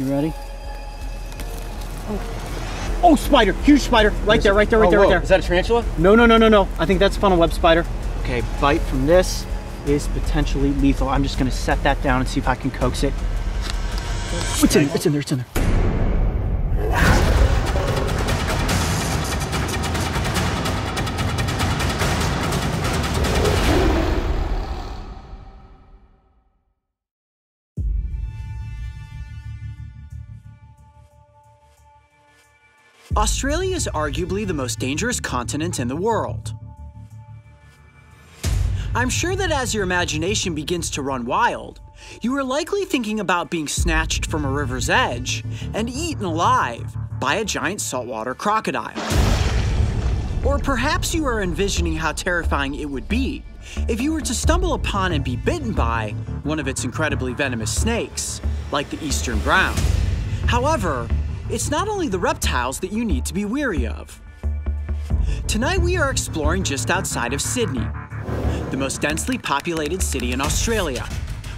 You ready? Oh. Oh, spider, huge spider, right there, right there, right oh, there, whoa. right there. Is that a tarantula? No, no, no, no, no. I think that's a funnel web spider. Okay, bite from this is potentially lethal. I'm just gonna set that down and see if I can coax it. It's in, it's in there, it's in there. Australia is arguably the most dangerous continent in the world. I'm sure that as your imagination begins to run wild, you are likely thinking about being snatched from a river's edge and eaten alive by a giant saltwater crocodile. Or perhaps you are envisioning how terrifying it would be if you were to stumble upon and be bitten by one of its incredibly venomous snakes, like the eastern brown. However, it's not only the reptiles that you need to be weary of. Tonight we are exploring just outside of Sydney, the most densely populated city in Australia,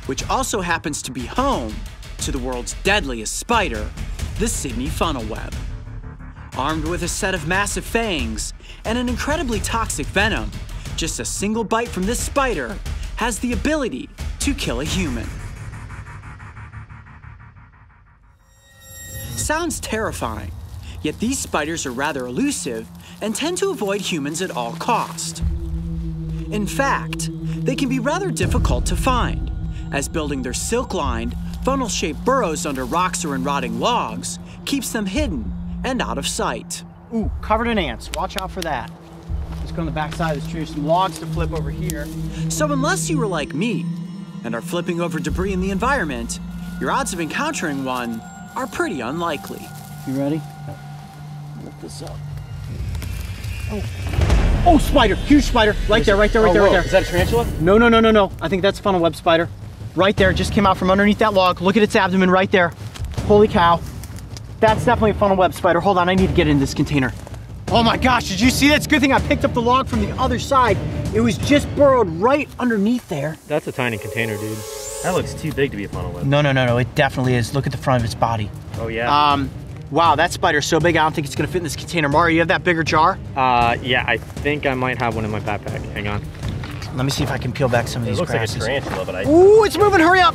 which also happens to be home to the world's deadliest spider, the Sydney funnel web. Armed with a set of massive fangs and an incredibly toxic venom, just a single bite from this spider has the ability to kill a human. Sounds terrifying, yet these spiders are rather elusive and tend to avoid humans at all cost. In fact, they can be rather difficult to find, as building their silk-lined, funnel-shaped burrows under rocks or in rotting logs keeps them hidden and out of sight. Ooh, covered in ants. Watch out for that. Let's go on the back side of this tree. Some logs to flip over here. So unless you were like me and are flipping over debris in the environment, your odds of encountering one are pretty unlikely. You ready? Lift this up. Oh. Oh, spider, huge spider. Right there, right there, right Oh, there, right whoa. there. Is that a tarantula? No, no, no, no, no. I think that's a funnel web spider. Right there, just came out from underneath that log. Look at its abdomen right there. Holy cow. That's definitely a funnel web spider. Hold on, I need to get in this container. Oh my gosh, did you see that? It's a good thing I picked up the log from the other side. It was just burrowed right underneath there. That's a tiny container, dude. That looks too big to be a funnel web. No, no, no, no, it definitely is. Look at the front of its body. Oh yeah. Um, wow, that spider's so big, I don't think it's gonna fit in this container. Mario, you have that bigger jar? Uh, yeah, I think I might have one in my backpack. Hang on. Let me see if I can peel back some of It these looks grasses. like a tarantula, but I. Ooh, it's moving, hurry up!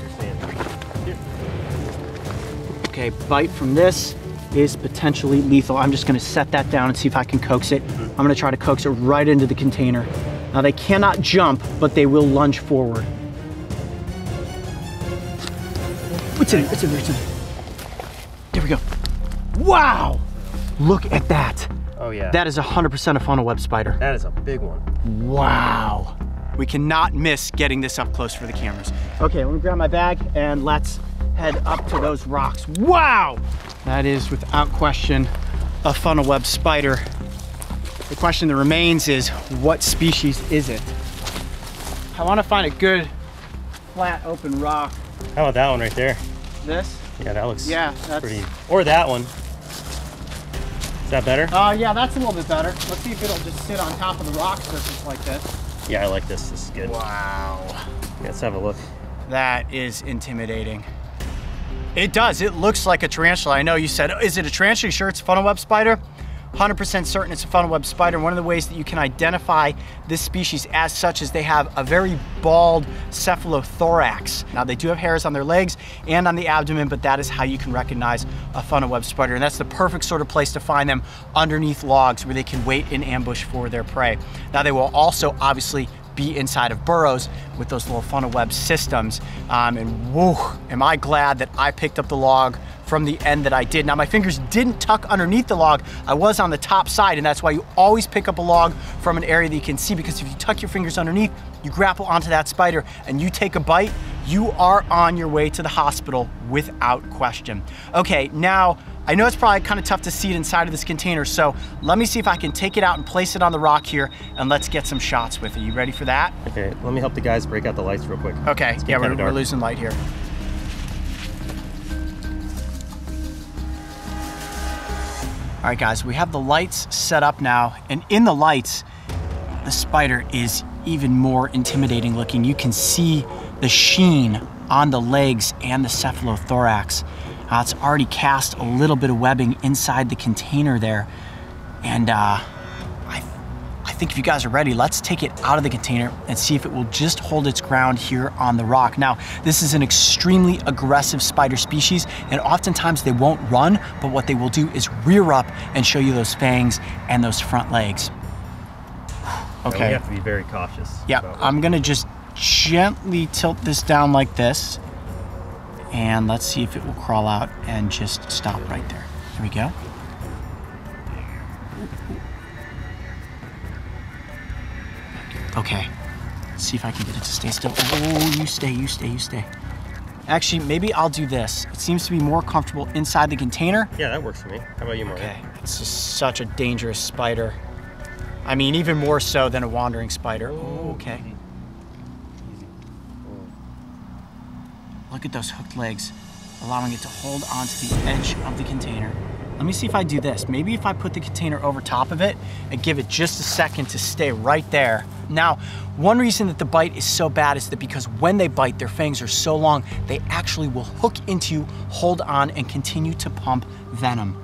Okay, bite from this is potentially lethal. I'm just gonna set that down and see if I can coax it. I'm gonna try to coax it right into the container. Now they cannot jump, but they will lunge forward. It's in, it's in there, it's in there. There we go. Wow! Look at that. Oh yeah. That is 100% a funnel web spider. that is a big one. Wow. We cannot miss getting this up close for the cameras. Okay, let me grab my bag and let's head up to those rocks. Wow! That is without question a funnel web spider. The question that remains is what species is it? I want to find a good flat open rock. How about that one right there? This? Yeah, that looks Yeah, that's pretty. Or that one. Is that better? Uh, yeah, that's a little bit better. Let's see if it'll just sit on top of the rock surface like this. Yeah, I like this. This is good. Wow. Yeah, let's have a look. That is intimidating. It does. It looks like a tarantula. I know you said, is it a tarantula? You sure it's a funnel web spider? 100% certain it's a funnel web spider. One of the ways that you can identify this species as such is they have a very bald cephalothorax. Now they do have hairs on their legs and on the abdomen, but that is how you can recognize a funnel web spider. And that's the perfect sort of place to find them underneath logs where they can wait in ambush for their prey. Now they will also obviously be inside of burrows with those little funnel web systems. Um, and whoa, am I glad that I picked up the log from the end that I did. Now my fingers didn't tuck underneath the log. I was on the top side and that's why you always pick up a log from an area that you can see because if you tuck your fingers underneath, you grapple onto that spider and you take a bite, you are on your way to the hospital without question. Okay, now I know it's probably kind of tough to see it inside of this container, so let me see if I can take it out and place it on the rock here and let's get some shots with it. You ready for that? Okay, let me help the guys break out the lights real quick. Okay, yeah, we're, we're losing light here. All right, guys, we have the lights set up now, and in the lights, the spider is even more intimidating looking. You can see the sheen on the legs and the cephalothorax. Uh, it's already cast a little bit of webbing inside the container there. And uh, think if you guys are ready, let's take it out of the container and see if it will just hold its ground here on the rock. Now, this is an extremely aggressive spider species, and oftentimes they won't run, but what they will do is rear up and show you those fangs and those front legs. Okay. we have to be very cautious. Yeah, I'm gonna just gently tilt this down like this, and let's see if it will crawl out and just stop right there. Here we go. See if I can get it to stay still. Oh, you stay, you stay, you stay. Actually, maybe I'll do this. It seems to be more comfortable inside the container. Yeah, that works for me. How about you, Mark? Okay. It's just such a dangerous spider. I mean, even more so than a wandering spider. Oh, okay. Look at those hooked legs, allowing it to hold onto the edge of the container. Let me see if I do this. Maybe if I put the container over top of it and give it just a second to stay right there. Now, one reason that the bite is so bad is that because when they bite, their fangs are so long, they actually will hook into you, hold on, and continue to pump venom.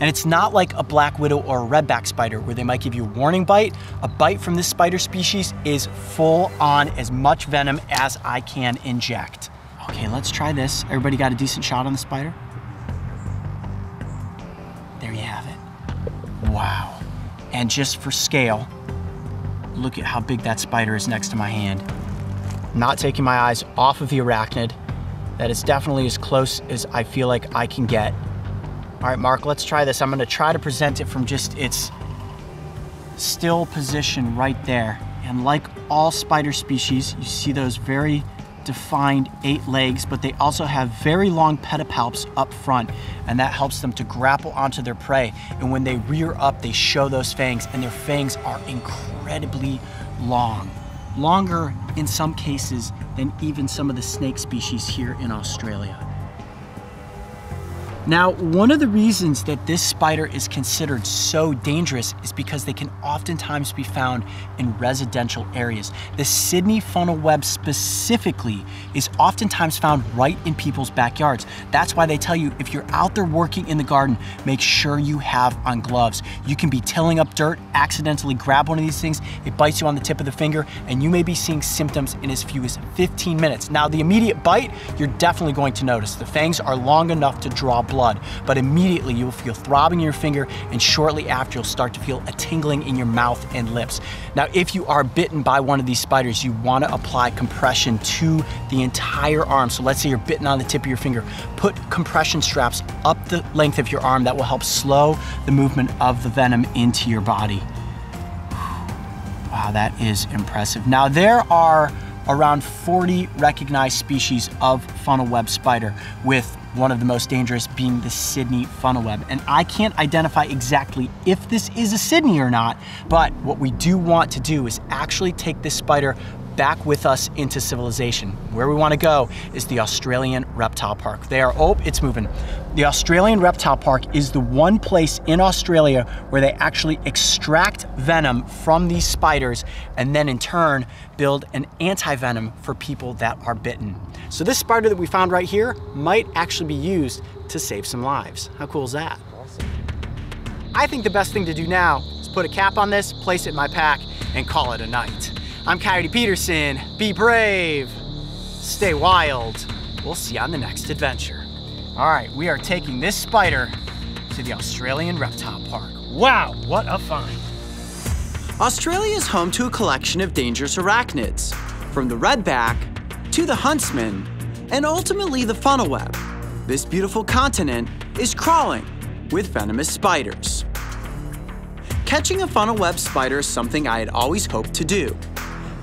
And it's not like a black widow or a redback spider where they might give you a warning bite. A bite from this spider species is full on as much venom as I can inject. Okay, let's try this. Everybody got a decent shot on the spider? Wow. And just for scale, look at how big that spider is next to my hand. Not taking my eyes off of the arachnid. That is definitely as close as I feel like I can get. All right, Mark, let's try this. I'm gonna try to present it from just its still position right there. And like all spider species, you see those very defined eight legs, but they also have very long pedipalps up front, and that helps them to grapple onto their prey. And when they rear up, they show those fangs, and their fangs are incredibly long. Longer in some cases than even some of the snake species here in Australia. Now, one of the reasons that this spider is considered so dangerous is because they can oftentimes be found in residential areas. The Sydney funnel web specifically is oftentimes found right in people's backyards. That's why they tell you if you're out there working in the garden, make sure you have on gloves. You can be tilling up dirt, accidentally grab one of these things, it bites you on the tip of the finger, and you may be seeing symptoms in as few as 15 minutes. Now, the immediate bite, you're definitely going to notice. The fangs are long enough to draw blood blood, but immediately you will feel throbbing in your finger and shortly after you'll start to feel a tingling in your mouth and lips. Now, if you are bitten by one of these spiders, you wanna apply compression to the entire arm. So let's say you're bitten on the tip of your finger, put compression straps up the length of your arm that will help slow the movement of the venom into your body. Wow, that is impressive. Now there are around 40 recognized species of funnel web spider with one of the most dangerous being the Sydney funnel web. And I can't identify exactly if this is a Sydney or not, but what we do want to do is actually take this spider back with us into civilization. Where we want to go is the Australian Reptile Park. They are, oh, it's moving. The Australian Reptile Park is the one place in Australia where they actually extract venom from these spiders and then in turn build an anti-venom for people that are bitten. So this spider that we found right here might actually be used to save some lives. How cool is that? Awesome. I think the best thing to do now is put a cap on this, place it in my pack, and call it a night. I'm Coyote Peterson. Be brave. Stay wild. We'll see you on the next adventure. All right, we are taking this spider to the Australian Reptile Park. Wow, what a find. Australia is home to a collection of dangerous arachnids, from the redback to the huntsman, and ultimately the funnel web. This beautiful continent is crawling with venomous spiders. Catching a funnel web spider is something I had always hoped to do,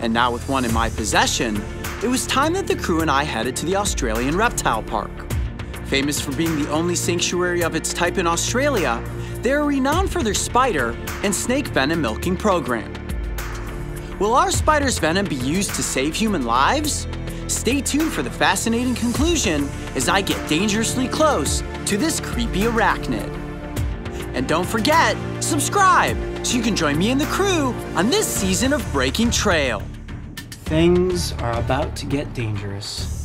and now with one in my possession, it was time that the crew and I headed to the Australian Reptile Park. Famous for being the only sanctuary of its type in Australia, they are renowned for their spider and snake venom milking program. Will our spider's venom be used to save human lives? Stay tuned for the fascinating conclusion as I get dangerously close to this creepy arachnid. And don't forget, subscribe so you can join me and the crew on this season of Breaking Trail. Things are about to get dangerous.